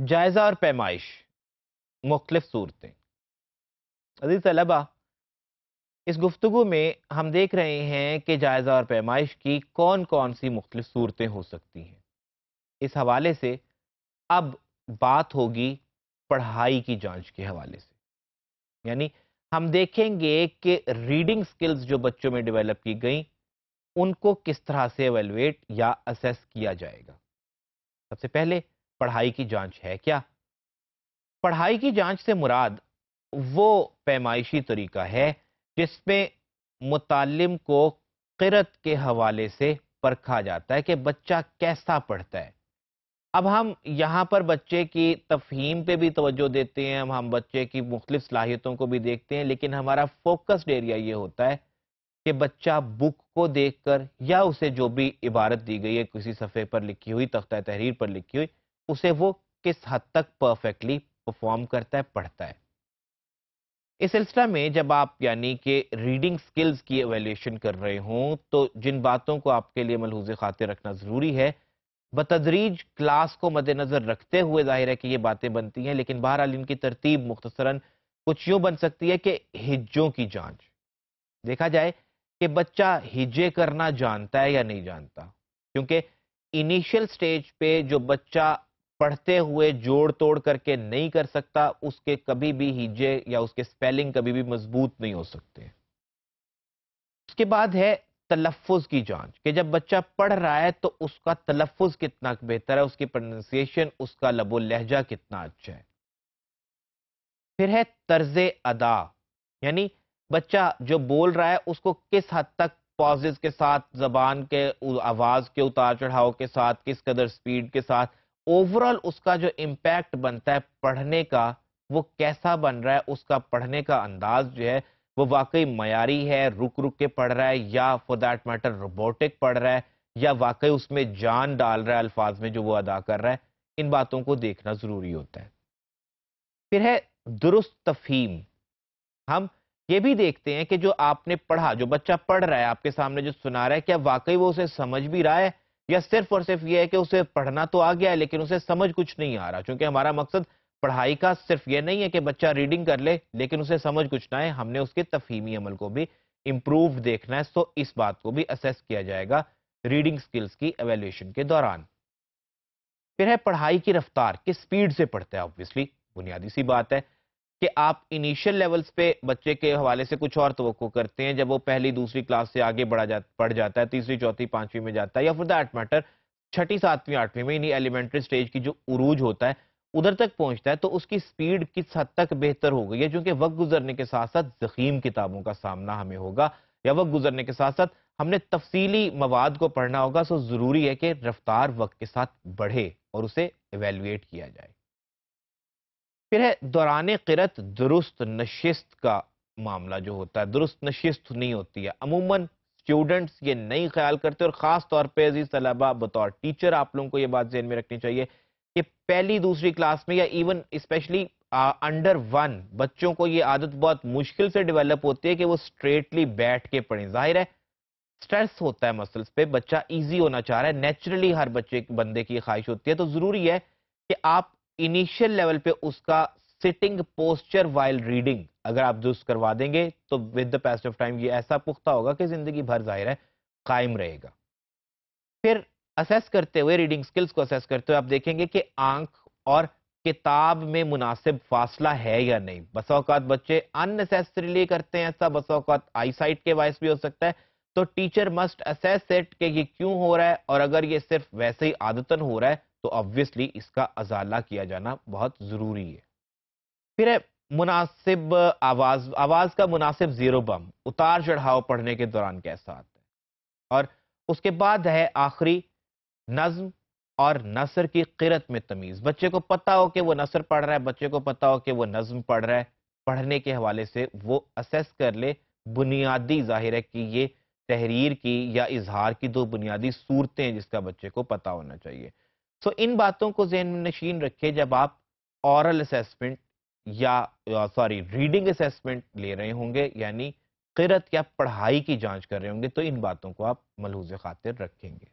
जायजा और पैमाइश, मुख्तलिफ़ सूरतें। अज़ीज़ तलबा इस गुफ्तु में हम देख रहे हैं कि जायजा और पैमाइश की कौन कौन सी मुख्तलिफ़ सूरतें हो सकती हैं। इस हवाले से अब बात होगी पढ़ाई की जाँच के हवाले से। यानी हम देखेंगे कि रीडिंग स्किल्स जो बच्चों में डेवलप की गई, उनको किस तरह से एवेलुएट या असेस किया जाएगा। सबसे पहले पढ़ाई की जाँच है क्या? पढ़ाई की जाँच से मुराद वो पैमाइशी तरीका है जिसमें मुतालिम को किरत के हवाले से परखा जाता है कि बच्चा कैसा पढ़ता है। अब हम यहाँ पर बच्चे की तफहीम पे भी तवज्जो देते हैं हम हम बच्चे की मुख्तलिफ़ सलाहियतों को भी देखते हैं, लेकिन हमारा फोकस्ड एरिया ये होता है कि बच्चा बुक को देखकर या उसे जो भी इबारत दी गई है, किसी सफ़े पर लिखी हुई, तख्ता तहरीर पर लिखी हुई उसे वो किस हद तक परफेक्टली परफॉर्म करता है, पढ़ता है। इस सिलसिला में जब आप यानी कि रीडिंग स्किल्स की एवेल्यूशन कर रहे हों तो जिन बातों को आपके लिए मलहूज खातिर रखना ज़रूरी है, बतदरीज क्लास को मद्देनज़र रखते हुए ज़ाहिर है कि ये बातें बनती हैं, लेकिन बहरहाल इनकी तरतीब मुख्तसरन कुछ यूँ बन सकती है कि हिज्जों की जाँच। देखा जाए कि बच्चा हिजे करना जानता है या नहीं जानता, क्योंकि इनिशियल स्टेज पे जो बच्चा पढ़ते हुए जोड़ तोड़ करके नहीं कर सकता, उसके कभी भी हिजे या उसके स्पेलिंग कभी भी मज़बूत नहीं हो सकते। उसके बाद है तलफ़ुज़ की जाँच, कि जब बच्चा पढ़ रहा है तो उसका तलफ़ुज़ कितना बेहतर है, उसकी प्रोनाउंसिएशन उसका लबो लहजा कितना अच्छा है। फिर है तर्ज अदा, यानी बच्चा जो बोल रहा है उसको किस हद तक पॉजेज के साथ, जबान के आवाज़ के उतार चढ़ाव के साथ, किस कदर स्पीड के साथ ओवरऑल उसका जो इम्पैक्ट बनता है पढ़ने का, वो कैसा बन रहा है, उसका पढ़ने का अंदाज जो है, वो वाकई मयारी है रुक रुक के पढ़ रहा है, या फॉर दैट मैटर रोबोटिक पढ़ रहा है, या वाकई उसमें जान डाल रहा है अल्फाज में जो वो अदा कर रहा है, इन बातों को देखना ज़रूरी होता है। फिर है दुरुस्त तफहीम। हम ये भी देखते हैं कि जो आपने पढ़ा, जो बच्चा पढ़ रहा है, आपके सामने जो सुना रहा है, क्या वाकई वो उसे समझ भी रहा है? या सिर्फ़ और सिर्फ़ ये है कि उसे पढ़ना तो आ गया है, लेकिन उसे समझ कुछ नहीं आ रहा। क्योंकि हमारा मकसद पढ़ाई का सिर्फ़ ये नहीं है कि बच्चा रीडिंग कर ले, लेकिन उसे समझ कुछ ना है हमने उसके तफहीमी अमल को भी इम्प्रूव देखना है तो इस बात को भी असेस किया जाएगा रीडिंग स्किल्स की एवेल्यूशन के दौरान। फिर है पढ़ाई की रफ्तार, किस स्पीड से पढ़ता है? ऑब्वियसली बुनियादी सी बात है। कि आप इनिशियल लेवल्स पे बच्चे के हवाले से कुछ और तो करते हैं, जब वो पहली दूसरी क्लास से आगे बढ़ा जा पढ़ जाता है, तीसरी, चौथी, पांचवी में जाता है, या फॉर दैट मैटर छठी, सातवीं, आठवीं में, इन्हीं एलिमेंट्री स्टेज की जो उरूज होता है, उधर तक पहुँचता है तो उसकी स्पीड किस हद तक बेहतर हो गई है, क्योंकि वक्त गुजरने के साथ साथ जखीम किताबों का सामना हमें होगा, या वक्त गुजरने के साथ साथ हमने तफसीली मवाद को पढ़ना होगा, सो ज़रूरी है कि रफ्तार वक्त के साथ बढ़े और उसे एवेलुएट किया जाए। फिर है, दौरान किरत दुरुस्त नशिस्त का मामला जो होता है, दुरुस्त नशिस्त नहीं होती है। अमूमन स्टूडेंट्स ये नहीं ख्याल करते और ख़ास तौर पे अज़ीज़ तलबा बतौर टीचर आप लोगों को ये बात जहन में रखनी चाहिए कि पहली दूसरी क्लास में या इवन स्पेशली अंडर वन बच्चों को ये आदत बहुत मुश्किल से डेवलप होती है कि वो स्ट्रेटली बैठ के पढ़ें। ज़ाहिर है स्ट्रेस होता है मसल्स पे, बच्चा इजी होना चाह रहा है। नेचुरली हर बच्चे, बंदे की ख्वाहिश होती है। तो ज़रूरी है कि आप इनिशियल लेवल पे उसका सिटिंग पोस्चर वाइल रीडिंग अगर आप दुरुस्त करवा देंगे तो with the pace of time ये ऐसा पुख्ता होगा कि ज़िंदगी भर ज़ाहिर है, कायम रहेगा। फिर असेस करते हुए रीडिंग स्किल्स को असेस करते हुए आप देखेंगे कि आँख और किताब में मुनासिब फासला है या नहीं। बसौकात बच्चे अननेसेसरीली करते हैं, ऐसा बसौकात आई साइट के वाइस भी हो सकता है। तो टीचर मस्ट असेस इट कि ये क्यों हो रहा है, और अगर ये सिर्फ़ वैसे ही आदतन हो रहा है तो ऑब्वियसली इसका अजाला किया जाना बहुत ज़रूरी है। फिर है, मुनासिब आवाज़ आवाज़ का मुनासिब ज़ीरो बम, उतार चढ़ाव पढ़ने के दौरान कैसा आता है? और उसके बाद है आखिरी, नज्म और नसर की किरत में तमीज़। बच्चे को पता हो कि वो नसर पढ़ रहा है, बच्चे को पता हो कि वो नज्म पढ़ रहा है, पढ़ने के हवाले से वो असेस कर ले बुनियादी, ज़ाहिर है कि ये तहरीर की या इजहार की दो बुनियादी सूरतें हैं जिसका बच्चे को पता होना चाहिए। सो इन बातों को जहन नशीन रखे जब आप औरल असेसमेंट या सॉरी रीडिंग असेसमेंट ले रहे होंगे, यानी किरत या पढ़ाई की जाँच कर रहे होंगे तो इन बातों को आप मलहूज खातिर रखेंगे।